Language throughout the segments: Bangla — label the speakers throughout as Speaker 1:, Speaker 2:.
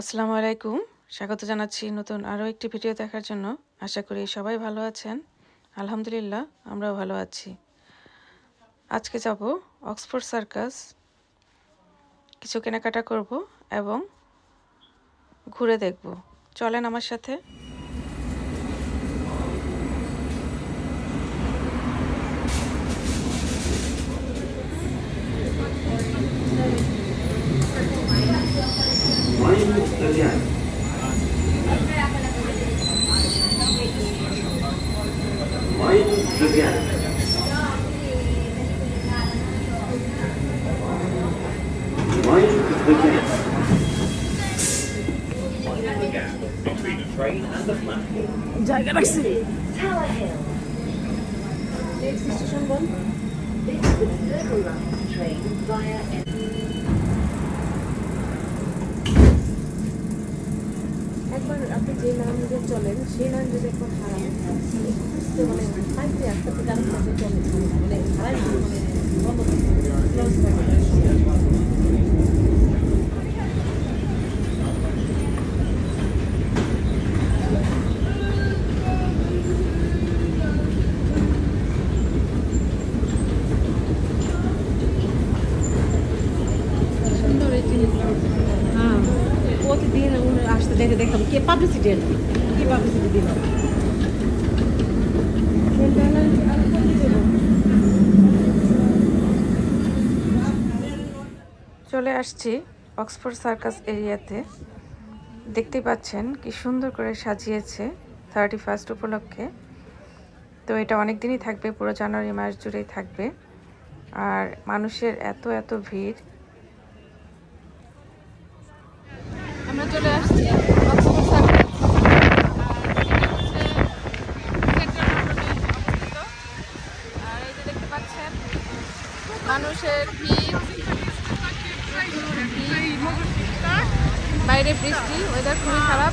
Speaker 1: আসসালামু আলাইকুম। স্বাগত জানাচ্ছি নতুন আরও একটি ভিডিও দেখার জন্য। আশা করি সবাই ভালো আছেন। আলহামদুলিল্লাহ, আমরাও ভালো আছি। আজকে যাব অক্সফোর্ড সার্কাস। কিছু কেনাকাটা করব এবং ঘুরে দেখব। চলেন আমার সাথে।
Speaker 2: again. Mike again. Mike again.
Speaker 1: Tiger Taxi.
Speaker 3: Tower Hill. Next station one. This is the Circle Line train via.
Speaker 4: একবার আপনি যে নাম দিয়ে চলেন, সেই নাম যদি একবার হারান খুঁজতে মানে পাইতে আসতে কারোর কাছে চলেন মানে হারাই মানে বন্ধ সুন্দর এই জিনিসগুলো হ্যাঁ প্রতিদিন উনি আসতে দেখে দেখতাম
Speaker 1: চলে আসছি অক্সফোর্ড সার্কাস এরিয়াতে। দেখতে পাচ্ছেন কি সুন্দর করে সাজিয়েছে থার্টি ফার্স্ট উপলক্ষে। তো এটা অনেক দিনই থাকবে, পুরো জানুয়ারি মাস জুড়েই থাকবে। আর মানুষের এত এত ভিড়। আমরা চলে আসছি অক্সফোর্ড সার্কাস আর এই যে দেখতে পাচ্ছেন মানুষের ভিড় বাইরে বৃষ্টি ওয়েদার খুবই খারাপ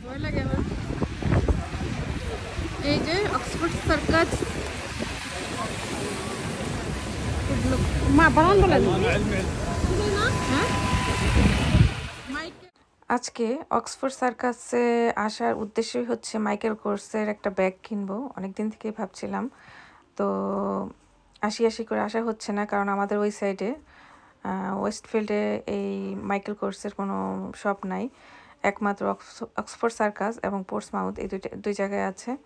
Speaker 1: ভয় লাগে আমার এই যে অক্সফোর্ড সার্কাস
Speaker 4: মা বানান বলেন
Speaker 1: আজকে অক্সফোর্ড সার্কাসে আসার উদ্দেশ্যই হচ্ছে মাইকেল কোর্সের একটা ব্যাগ কিনবো। অনেক দিন থেকেই ভাবছিলাম। তো আশি আশি করে আসা হচ্ছে না, কারণ আমাদের ওই সাইডে ওয়েস্টফিল্ডে এই মাইকেল কোর্সের কোনো শপ নাই। একমাত্র অক্স- অক্সফোর্ড সার্কাস এবং পোর্টসমাউথ এই দুইটা, দুই জায়গায় আছে।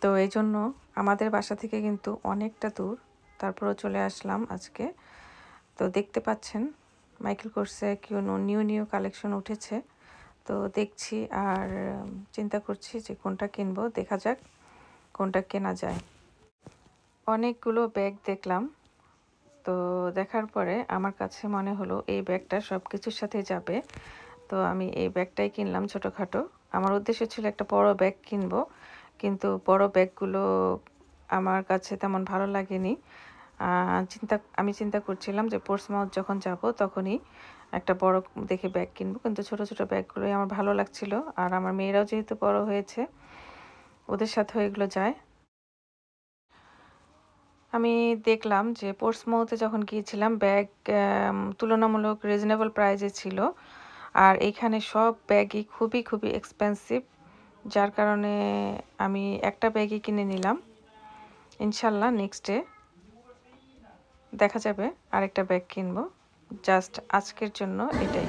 Speaker 1: তো এই জন্য আমাদের বাসা থেকে কিন্তু অনেকটা দূর। তারপরেও চলে আসলাম আজকে। তো দেখতে পাচ্ছেন মাইকেল কোর্সে কোনো নিউ নিউ কালেকশন উঠেছে। তো দেখছি আর চিন্তা করছি যে কোনটা কিনবো। দেখা যাক কোনটা কেনা যায়। অনেকগুলো ব্যাগ দেখলাম। তো দেখার পরে আমার কাছে মনে হলো, এই ব্যাগটা সব কিছুর সাথে যাবে। তো আমি এই ব্যাগটাই কিনলাম ছোটোখাটো। আমার উদ্দেশ্য ছিল একটা বড় ব্যাগ কিনবো, কিন্তু বড় ব্যাগগুলো আমার কাছে তেমন ভালো লাগেনি। চিন্তা, আমি চিন্তা করছিলাম যে পোর্টসমাউথ যখন যাব তখনই একটা বড় দেখে ব্যাগ কিনবো। কিন্তু ছোট ছোট ব্যাগগুলোই আমার ভালো লাগছিল। আর আমার মেয়েরাও যেহেতু বড় হয়েছে, ওদের সাথেও এগুলো যায়। আমি দেখলাম যে পোর্টসমাউথে যখন গিয়েছিলাম, ব্যাগ তুলনামূলক রিজনেবল প্রাইজে ছিল। আর এখানে সব ব্যাগই খুবই খুবই এক্সপেন্সিভ যার কারণে আমি একটা ব্যাগই কিনে নিলাম। ইনশাল্লাহ নেক্সট ডে দেখা যাবে আরেকটা ব্যাগ কিনবো। জাস্ট আজকের জন্য এটাই।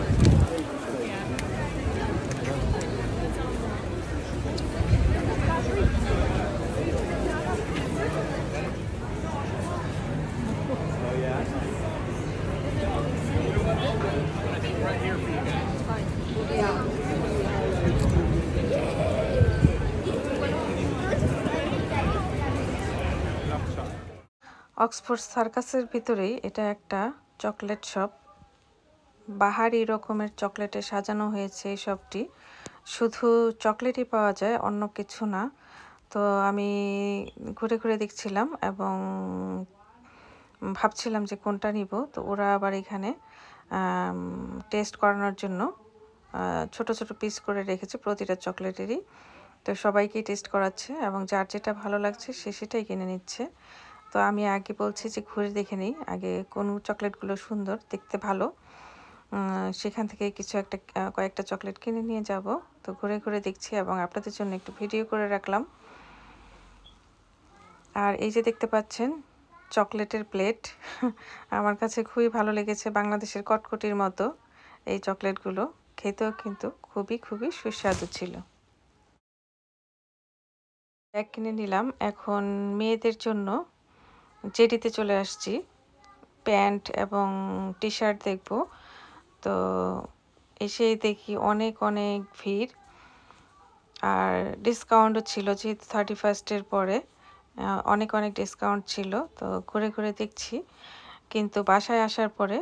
Speaker 1: অক্সফোর্ড সার্কাসের ভিতরেই এটা একটা চকলেট শপ। বাহারি রকমের চকলেটে সাজানো হয়েছে এই শপটি। শুধু চকলেটই পাওয়া যায়, অন্য কিছু না। তো আমি ঘুরে ঘুরে দেখছিলাম এবং ভাবছিলাম যে কোনটা নিব। তো ওরা আবার এখানে টেস্ট করানোর জন্য ছোট ছোট পিস করে রেখেছে প্রতিটা চকলেটেরই। তো সবাইকেই টেস্ট করাচ্ছে এবং যার যেটা ভালো লাগছে সে সেটাই কিনে নিচ্ছে। তো আমি আগে বলছি যে ঘুরে দেখে নিই। আগে কোন চকলেটগুলো সুন্দর, দেখতে ভালো। সেখান থেকে কিছু একটা কয়েকটা চকলেট কিনে নিয়ে যাব। তো ঘুরে ঘুরে দেখছি এবং আপনাদের জন্য একটু ভিডিও করে রাখলাম। আর এই যে দেখতে পাচ্ছেন, চকলেটের প্লেট। আমার কাছে খুবই ভালো লেগেছে বাংলাদেশের কটকটির মতো এই চকলেটগুলো। খেতেও কিন্তু খুবই খুবই সুস্বাদু ছিল। ব্যাগ কিনে নিলাম। এখন মেয়েদের জন্য জেডিতে চলে আসছি। প্যান্ট এবং টি শার্ট দেখব। তো এসেই দেখি অনেক অনেক ভিড়। আর ডিসকাউন্টও ছিল যেহেতু থার্টি ফার্স্টের পরে। অনেক অনেক ডিসকাউন্ট ছিল। তো ঘুরে ঘুরে দেখছি। কিন্তু বাসায় আসার পরে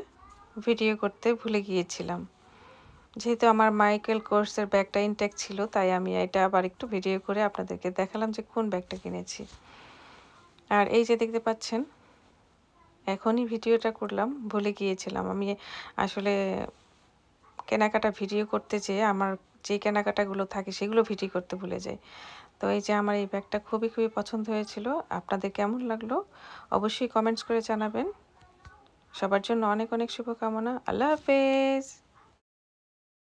Speaker 1: ভিডিও করতে ভুলে গিয়েছিলাম। যেহেতু আমার মাইকেল কোর্সের ব্যাগটা ইনটেক ছিল, তাই আমি এটা আবার একটু ভিডিও করে আপনাদেরকে দেখালাম যে কোন ব্যাগটা কিনেছি। আর এই যে দেখতে পাচ্ছেন, এখনই ভিডিওটা করলাম, ভুলে গিয়েছিলাম। আমি আসলে কেনাকাটা ভিডিও করতে যেয়ে আমার যে কেনাকাটাগুলো থাকে সেগুলো ভিডিও করতে ভুলে যাই। তো এই যে আমার এই ব্যাগটা খুবই খুবই পছন্দ হয়েছিল। আপনাদের কেমন লাগল অবশ্যই কমেন্টস করে জানাবেন। সবার জন্য অনেক অনেক শুভকামনা। আল্লাহ হাফেজ।